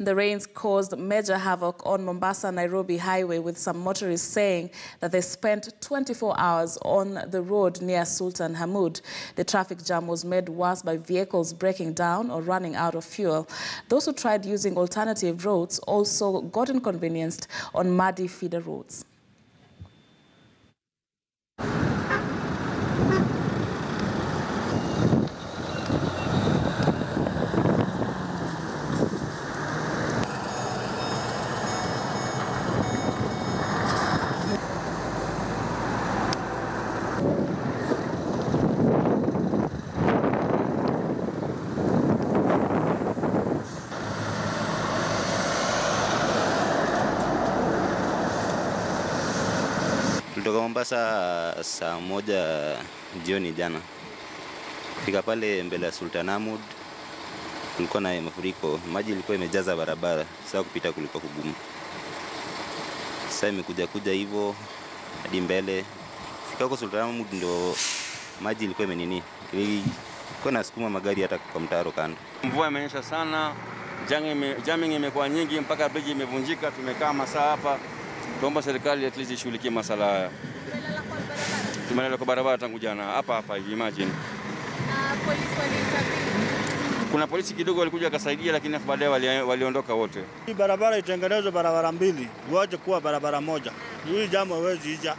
The rains caused major havoc on Mombasa-Nairobi highway with some motorists saying that they spent 24 hours on the road near Sultan Hamoud. The traffic jam was made worse by vehicles breaking down or running out of fuel. Those who tried using alternative routes also got inconvenienced on muddy feeder roads. Tulitoka Mombasa saa moja jioni jana, fika pale mbele ya Sultan Ahmud, kulikuwa na mafuriko, maji ilikuwa imejaza barabara, saa kupita kulikuwa kugumu. Sasa imekuja kuja hivyo hadi mbele, fika huko Sultan Ahmud ndo maji ilikuwa imenini, ilikuwa nasukuma magari hata kwa mtaro kando. Mvua imenyesha sana, jamming ime- jamming imekuwa nyingi mpaka bridge imevunjika. Tumekaa masaa hapa, tuomba serikali at least ishughulikie masala haya. Tumelala kwa barabara tangu jana hapa hapa hivi, imagine. Kuna polisi kidogo walikuja wakasaidia, lakini afu baadaye wali- waliondoka wote. Hii barabara itengenezwe barabara mbili, uache kuwa barabara moja. Hii jambo hawezi ija.